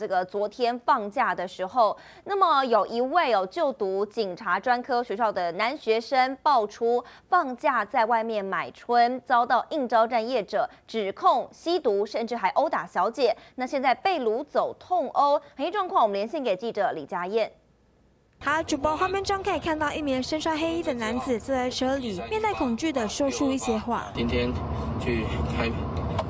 这个昨天放假的时候，那么有一位有就读警察专科学校的男学生爆出放假在外面买春，遭到应招站业者指控吸毒，甚至还殴打小姐。那现在被掳走痛殴，很一状况，我们连线给记者李佳燕。好，主播画面中可以看到一名身穿黑衣的男子坐在车里，面带恐惧的说出一些话。今天去开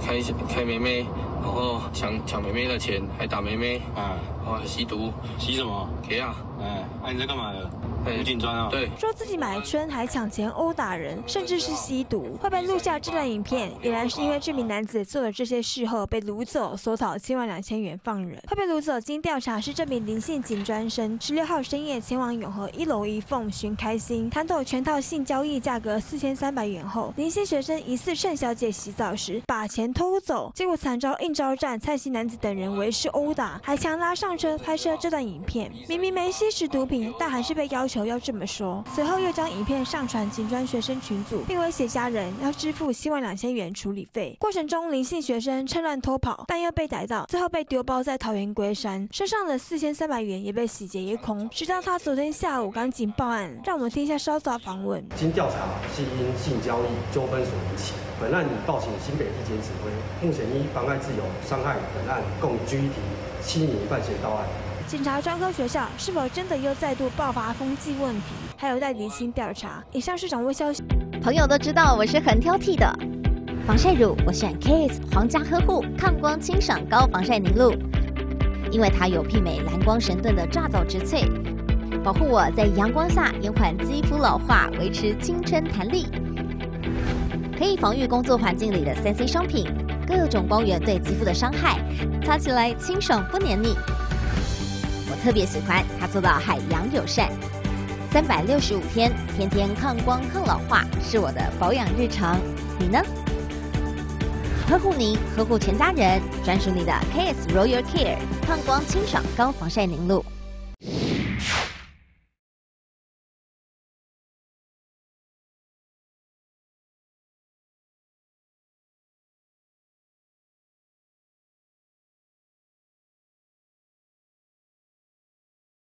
开开妹妹。然后抢抢妹妹的钱，还打妹妹，啊，哦，吸毒，吸什么？给啊，哎，哎，你在干嘛的？无警专啊！对，说自己买春还抢钱殴打人，甚至是吸毒，会被录下这段影片，俨然是因为这名男子做了这些事后被掳走，索讨七万两千元放人。会被掳走，经调查是这名林姓警专生，十六号深夜前往永和一楼一凤寻开心，谈妥全套性交易价格四千三百元后，林姓学生疑似趁小姐洗澡时把钱偷走，结果惨遭应招站蔡姓男子等人围视殴打，还强拉上车拍摄这段影片。明明没吸食毒品，但还是被要求。要这么说，随后又将影片上传警专学生群组，并威胁家人要支付七万两千元处理费。过程中，林姓学生趁乱偷跑，但又被逮到，最后被丢包在桃园龟山，身上的四千三百元也被洗劫一空。直到他昨天下午赶紧报案，让我们听一下稍早访问。经调查，系因性交易纠纷所引起。本案已报请新北地检指挥，目前依妨碍自由、伤害本案共拘提七名犯嫌到案。警察专科学校是否真的又再度爆发风纪问题，还有待厘清调查。以上是掌握消息。朋友都知道我是很挑剔的，防晒乳我选 Kiss 皇家呵护抗光清爽高防晒凝露，因为它有媲美蓝光神盾的抓藻植萃，保护我在阳光下延缓肌肤老化，维持青春弹力，可以防御工作环境里的三 C 商品各种光源对肌肤的伤害，擦起来清爽不黏腻。特别喜欢它做到海洋友善，三百六十五天，天天抗光抗老化，是我的保养日常。你呢？呵护您，呵护全家人，专属你的 KS Royal Care 抗光清爽高防晒凝露。